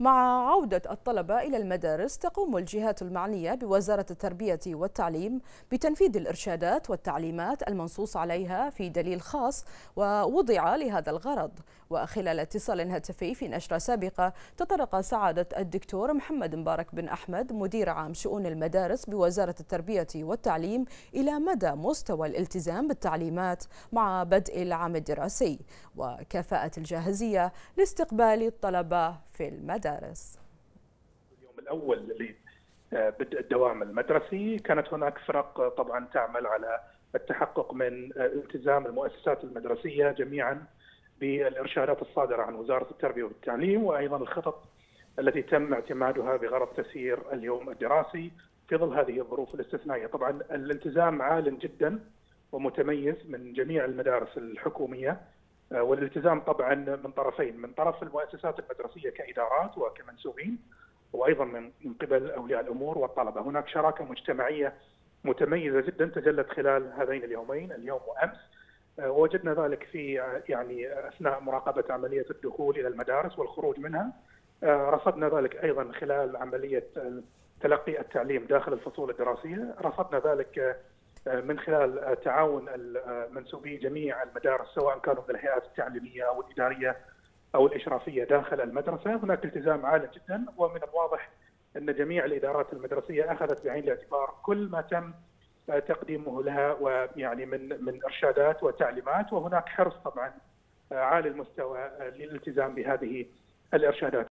مع عودة الطلبة إلى المدارس تقوم الجهات المعنية بوزارة التربية والتعليم بتنفيذ الإرشادات والتعليمات المنصوص عليها في دليل خاص ووضع لهذا الغرض. وخلال اتصال هاتفي في نشرة سابقة تطرق سعادة الدكتور محمد مبارك بن أحمد مدير عام شؤون المدارس بوزارة التربية والتعليم إلى مدى مستوى الالتزام بالتعليمات مع بدء العام الدراسي. وكفاءة الجاهزية لاستقبال الطلبة في المدارس. اليوم الأول لبدء الدوام المدرسي. كانت هناك فرق طبعا تعمل على التحقق من التزام المؤسسات المدرسية جميعا بالإرشادات الصادرة عن وزارة التربية والتعليم وأيضا الخطط التي تم اعتمادها بغرض تسيير اليوم الدراسي في ظل هذه الظروف الاستثنائية. طبعا الالتزام عال جدا ومتميز من جميع المدارس الحكومية آه، والالتزام طبعا من طرفين من طرف المؤسسات المدرسية كإدارات وكمنسوبين وأيضا من قبل أولياء الأمور والطلبة، هناك شراكة مجتمعية متميزة جدا تجلت خلال هذين اليومين اليوم وأمس. آه، وجدنا ذلك في آه، يعني أثناء مراقبة عملية الدخول إلى المدارس والخروج منها. رصدنا ذلك أيضا خلال عملية تلقي التعليم داخل الفصول الدراسية. رصدنا ذلك من خلال تعاون منسوبي جميع المدارس سواء كانوا من الهيئات التعليمية أو الإدارية أو الإشرافية داخل المدرسة، هناك التزام عال جدا ومن الواضح أن جميع الإدارات المدرسية أخذت بعين الاعتبار كل ما تم تقديمه لها ويعني من من إرشادات وتعليمات وهناك حرص طبعا عالي المستوى للالتزام بهذه الإرشادات.